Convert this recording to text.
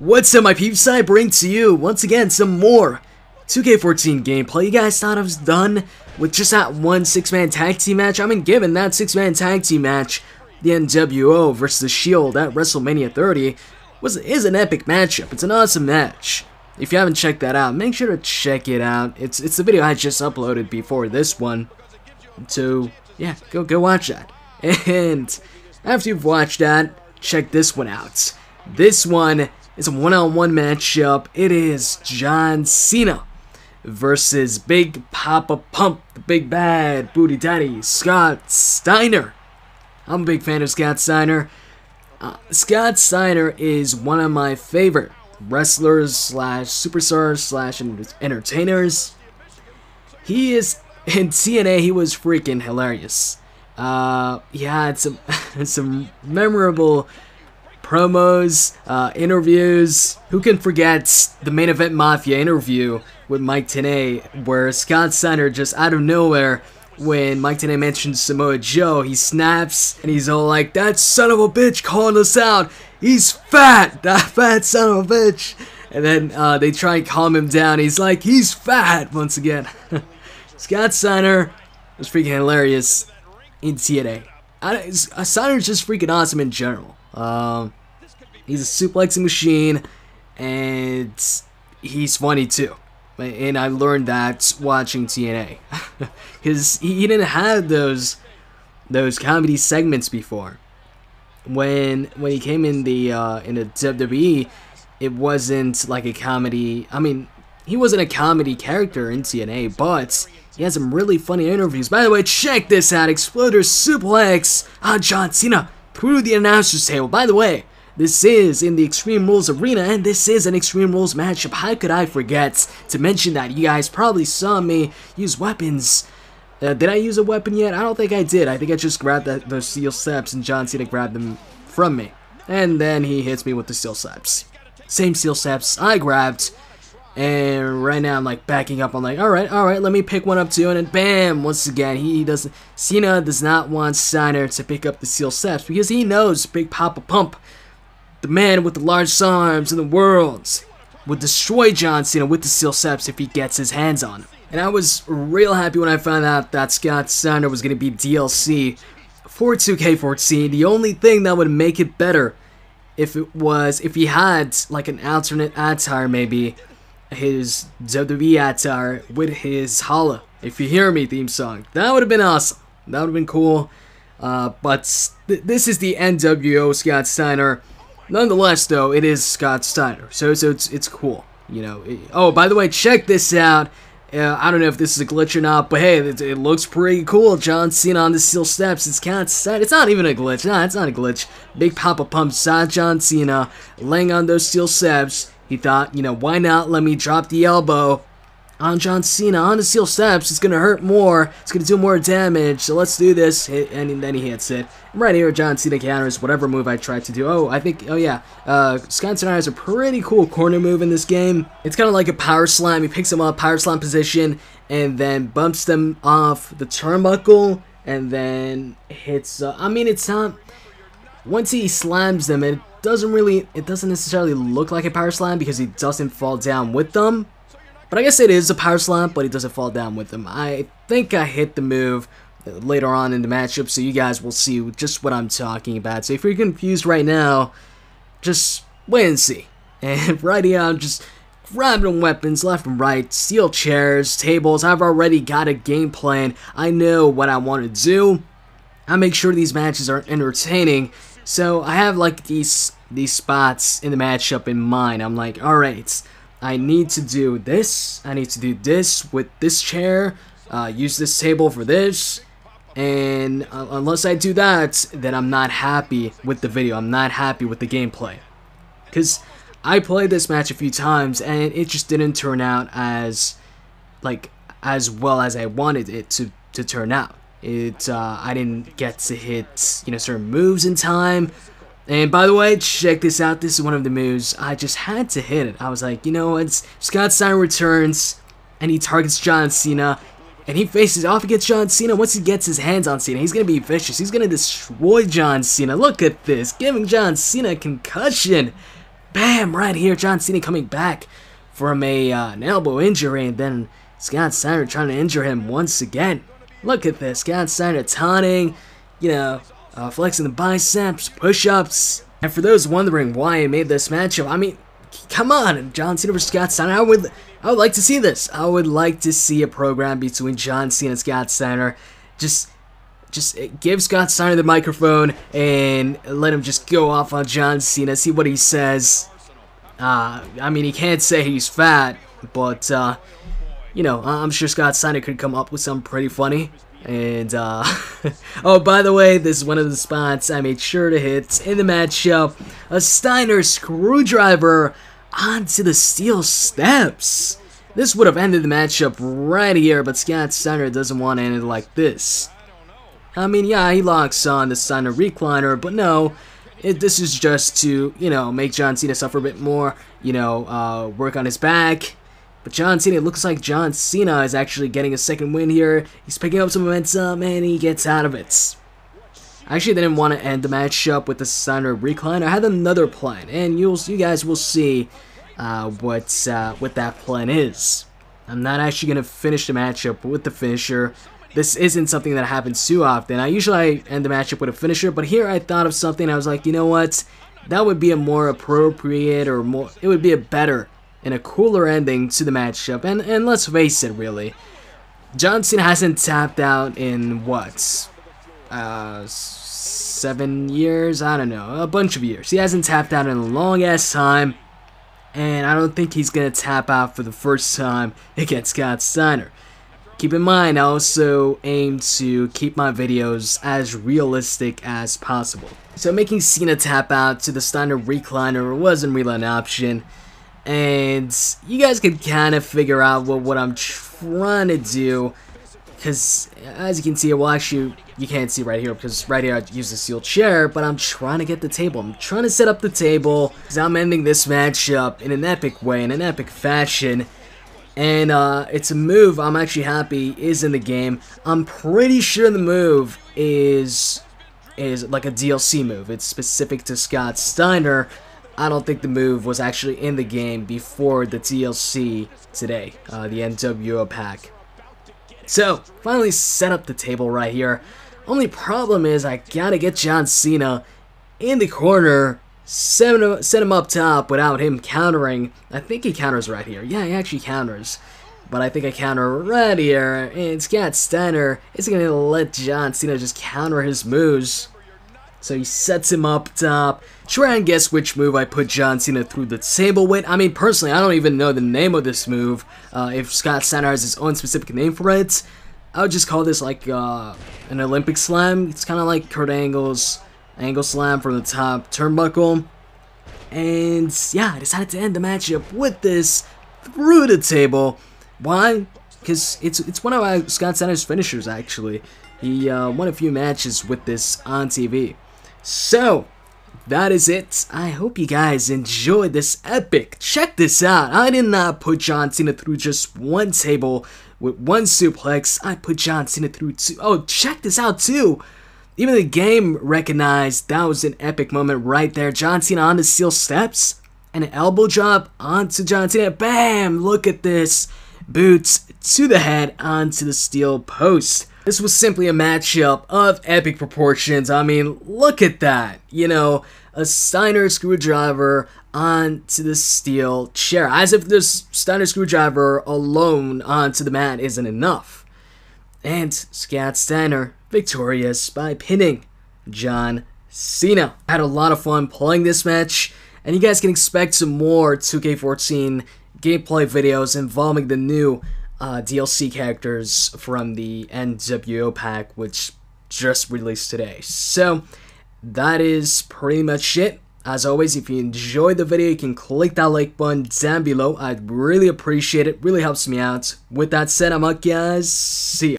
What's up my peeps, I bring to you, once again, some more 2K14 gameplay. You guys thought I was done with just that one six-man tag team match? I mean, given that six-man tag team match, the NWO versus The Shield at WrestleMania 30 was is an epic matchup. It's an awesome match. If you haven't checked that out, make sure to check it out. It's it's the video I just uploaded before this one. So, yeah, go go watch that. And after you've watched that, check this one out. This one it's a one-on-one matchup. It is John Cena versus Big Poppa Pump, the big bad booty daddy, Scott Steiner. I'm a big fan of Scott Steiner. Uh, Scott Steiner is one of my favorite wrestlers slash superstars slash entertainers. He is in TNA. He was freaking hilarious. Uh, he had some some memorable promos, uh, interviews. Who can forget the main event Mafia interview with Mike Tenay, where Scott Steiner just out of nowhere, when Mike Tenay mentions Samoa Joe, he snaps and he's all like, "That son of a bitch calling us out. He's fat. That fat son of a bitch." And then uh, they try and calm him down. He's like, "He's fat." Once again, Scott Steiner was freaking hilarious in TNA. I, Steiner's just freaking awesome in general. Um, He's a suplexing machine, and he's funny too. And I learned that watching TNA, because he didn't have those those comedy segments before. When when he came in the uh, in the WWE, it wasn't like a comedy. I mean, he wasn't a comedy character in TNA, but he has some really funny interviews. By the way, check this out: Exploder suplex on John Cena through the announcer's table. By the way, this is in the Extreme Rules Arena, and this is an Extreme Rules matchup. How could I forget to mention that? You guys probably saw me use weapons. Uh, did I use a weapon yet? I don't think I did. I think I just grabbed the, those steel steps, and John Cena grabbed them from me. And then he hits me with the steel steps. Same steel steps I grabbed. And right now I'm like backing up. I'm like, alright, alright, let me pick one up too. And then bam, once again, he doesn't, Cena does not want Steiner to pick up the steel steps because he knows Big Poppa Pump the man with the largest arms in the world would destroy John Cena with the steel steps if he gets his hands on him. And I was real happy when I found out that Scott Steiner was going to be DLC for 2K14. The only thing that would make it better if it was if he had like an alternate attire maybe his WWE attire with his Holla if you hear me theme song that would have been awesome that would have been cool uh, but th this is the NWO Scott Steiner Nonetheless, though, it is Scott Steiner, so so it's it's cool. You know. It, oh, by the way, check this out. Uh, I don't know if this is a glitch or not, but hey, it, it looks pretty cool. John Cena on the steel steps. It's kind of sad. It's not even a glitch. Nah, it's not a glitch. Big Poppa Pump saw John Cena laying on those steel steps. He thought, you know, why not let me drop the elbow on John Cena on the steel steps. It's going to hurt more. It's going to do more damage. So let's do this. And then he hits it. I'm Right here, John Cena counters whatever move I tried to do. Oh, I think, oh yeah, uh, Steiner has a pretty cool corner move in this game. It's kind of like a power slam. He picks him up, power slam position, and then bumps them off the turnbuckle, and then hits, uh, I mean, it's not, once he slams them, it doesn't really, it doesn't necessarily look like a power slam because he doesn't fall down with them, but I guess it is a power slam, but he doesn't fall down with him. I think I hit the move later on in the matchup, so you guys will see just what I'm talking about. So if you're confused right now, just wait and see. And right here, I'm just grabbing weapons left and right, steel chairs, tables. I've already got a game plan. I know what I want to do. I make sure these matches are entertaining. So I have like these these spots in the matchup in mind. I'm like, all right, I need to do this, I need to do this with this chair, uh, use this table for this, and uh, unless I do that, then I'm not happy with the video, I'm not happy with the gameplay. Because I played this match a few times, and it just didn't turn out as, like, as well as I wanted it to, to turn out. It, uh, I didn't get to hit, you know, certain moves in time, and by the way, check this out. This is one of the moves. I just had to hit it. I was like, you know what? Scott Steiner returns, and he targets John Cena, and he faces off against John Cena. Once he gets his hands on Cena, he's going to be vicious. He's going to destroy John Cena. Look at this. Giving John Cena a concussion. Bam! Right here, John Cena coming back from a uh, an elbow injury, and then Scott Steiner trying to injure him once again. Look at this, Scott Steiner taunting, you know, uh, flexing the biceps, push-ups. And for those wondering why I made this matchup, I mean, come on, John Cena versus Scott Steiner. I would, I would like to see this. I would like to see a program between John Cena and Scott Steiner. Just, just give Scott Steiner the microphone and let him just go off on John Cena. See what he says. Uh, I mean, he can't say he's fat, but uh, you know, I'm sure Scott Steiner could come up with something pretty funny. And, uh, oh, by the way, this is one of the spots I made sure to hit in the matchup. A Steiner screwdriver onto the steel steps. This would have ended the matchup right here, but Scott Steiner doesn't want to end it like this. I mean, yeah, he locks on the Steiner recliner, but no, it, this is just to, you know, make John Cena suffer a bit more, you know, uh, work on his back, but John Cena, it looks like John Cena is actually getting a second win here. He's picking up some momentum and he gets out of it. I actually didn't want to end the matchup with the Steiner recline. I had another plan, and you'll you guys will see uh, what uh, what that plan is. I'm not actually gonna finish the matchup with the finisher. This isn't something that happens too often. I usually end the matchup with a finisher, but here I thought of something. I was like, you know what? That would be a more appropriate or more. It would be a better and a cooler ending to the matchup. And, and let's face it, really. John Cena hasn't tapped out in what? Uh, seven years? I don't know. A bunch of years. He hasn't tapped out in a long ass time. And I don't think he's going to tap out for the first time against Scott Steiner. Keep in mind, I also aim to keep my videos as realistic as possible. So making Cena tap out to the Steiner recliner wasn't really an option and you guys can kind of figure out what, what I'm trying to do because as you can see well actually you can't see right here because right here I use the steel chair but I'm trying to get the table. I'm trying to set up the table because I'm ending this matchup in an epic way in an epic fashion. And uh, it's a move I'm actually happy is in the game. I'm pretty sure the move is is like a DLC move. It's specific to Scott Steiner I don't think the move was actually in the game before the DLC today, uh, the NWO pack. So, finally set up the table right here. Only problem is I gotta get John Cena in the corner, set him, set him up top without him countering. I think he counters right here. Yeah, he actually counters. But I think I counter right here, and Scott Steiner is gonna let John Cena just counter his moves. So he sets him up top. Try and guess which move I put John Cena through the table with. I mean, personally, I don't even know the name of this move. Uh, if Scott Steiner has his own specific name for it, I would just call this like uh, an Olympic slam. It's kind of like Kurt Angle's angle slam from the top turnbuckle. And yeah, I decided to end the matchup with this through the table. Why? Because it's it's one of Scott Steiner's finishers actually. He uh, won a few matches with this on TV. So, that is it. I hope you guys enjoyed this epic. Check this out. I did not put John Cena through just one table with one suplex. I put John Cena through two. Oh, check this out too. Even the game recognized that was an epic moment right there. John Cena on the steel steps. And an elbow drop onto John Cena. Bam! Look at this. Boots to the head onto the steel post. This was simply a matchup of epic proportions. I mean, look at that. You know, a Steiner screwdriver onto the steel chair. As if this Steiner screwdriver alone onto the mat isn't enough. And Scott Steiner victorious by pinning John Cena. Had a lot of fun playing this match, and you guys can expect some more 2K14 gameplay videos involving the new uh, DLC characters from the NWO pack, which just released today. So, that is pretty much it. As always, if you enjoyed the video, you can click that like button down below. I'd really appreciate it. Really helps me out. With that said, I'm out, guys. See ya.